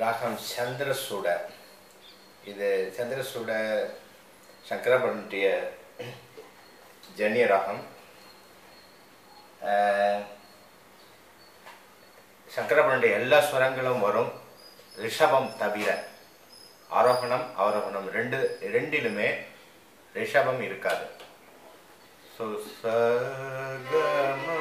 ராகம் சந்திரசூட. இது சந்திரசூட சங்கரபரனுடைய ஜன்னிய ராகம். சங்கரபரனுடைய எல்லா ஸ்வரங்களும் வரும். ரிஷபம் தவிர ஆரோகணம் அவரோகணம் ரெண்டு ரெண்டிலுமே ரிஷபம் இருக்காது. ஸோ சகமா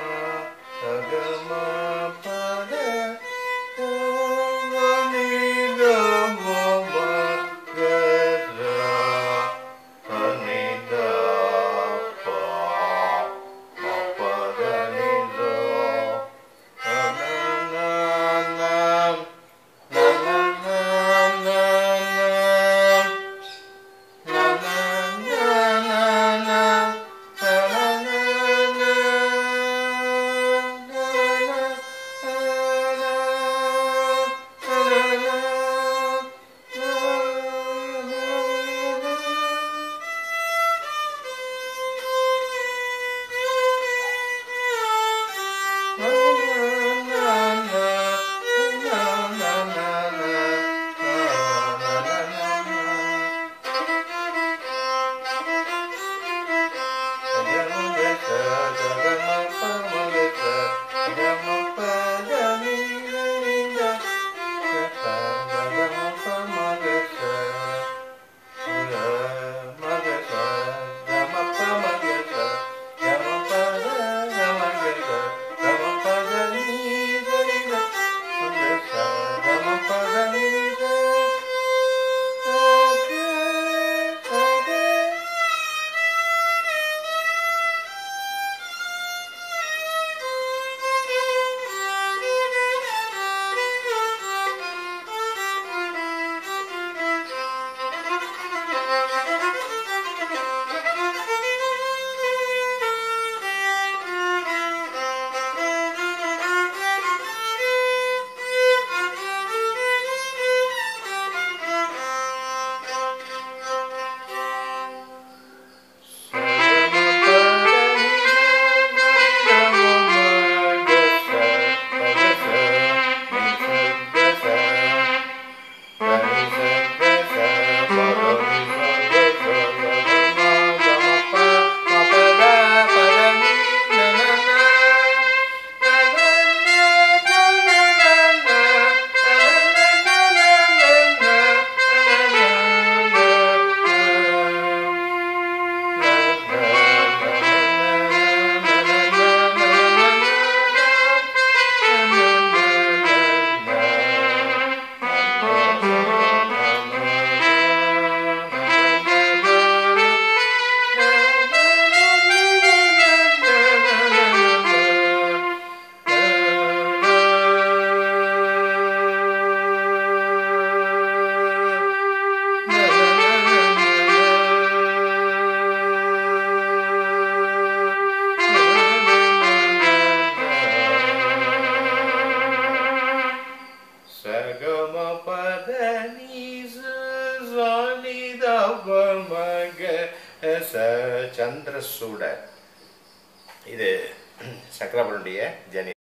சந்திரசூட. இது சக்கரபுரனுடைய ஜனி